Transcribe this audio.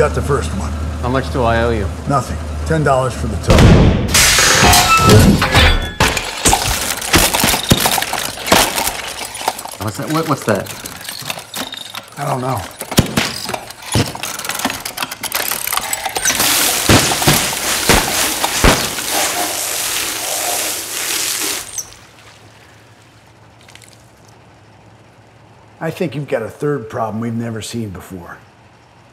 got the first one. How much do I owe you? Nothing. Ten dollars for the tow. What's that? What, what's that? I don't know. I think you've got a third problem we've never seen before.